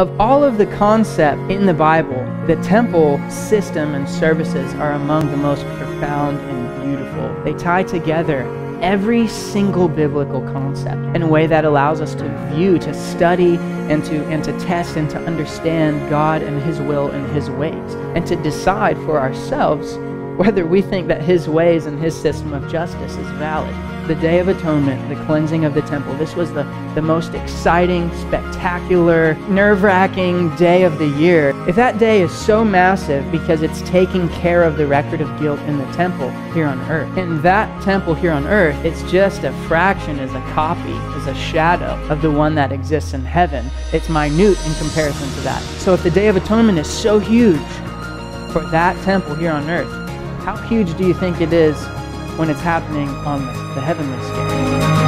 Of all of the concept in the Bible, the temple system and services are among the most profound and beautiful. They tie together every single biblical concept in a way that allows us to view, to study, and to, and to test and to understand God and His will and His ways, and to decide for ourselves whether we think that His ways and His system of justice is valid. The Day of Atonement, the cleansing of the temple, this was the, the most exciting, spectacular, nerve wracking day of the year. If that day is so massive because it's taking care of the record of guilt in the temple here on earth, and that temple here on earth, it's just a fraction, is a copy, is a shadow of the one that exists in heaven. It's minute in comparison to that. So if the Day of Atonement is so huge for that temple here on earth, how huge do you think it is when it's happening on the heavenly scale?